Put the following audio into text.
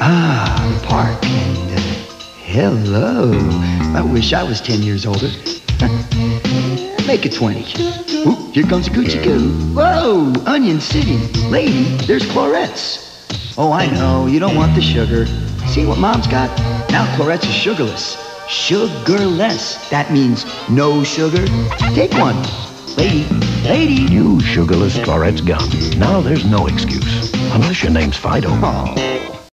Ah, the uh, hello. I wish I was 10 years older. Make it 20. Ooh, here comes a Gucci Goo. Whoa, Onion City. Lady, there's Clorets. Oh, I know. You don't want the sugar. See what Mom's got? Now Clorets is sugarless. Sugarless. That means no sugar. Take one. Lady, lady. New sugarless Clorets gum. Now there's no excuse. Unless your name's Fido. Oh.